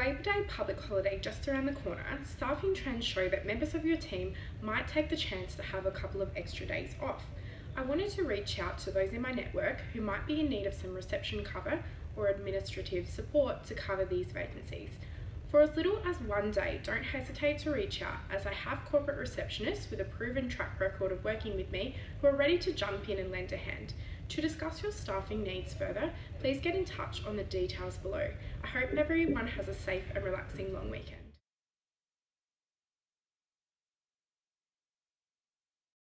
Labor Day public holiday just around the corner, staffing trends show that members of your team might take the chance to have a couple of extra days off. I wanted to reach out to those in my network who might be in need of some reception cover or administrative support to cover these vacancies. For as little as one day, don't hesitate to reach out as I have corporate receptionists with a proven track record of working with me who are ready to jump in and lend a hand. To discuss your staffing needs further, please get in touch on the details below. I hope everyone has a safe and relaxing long weekend.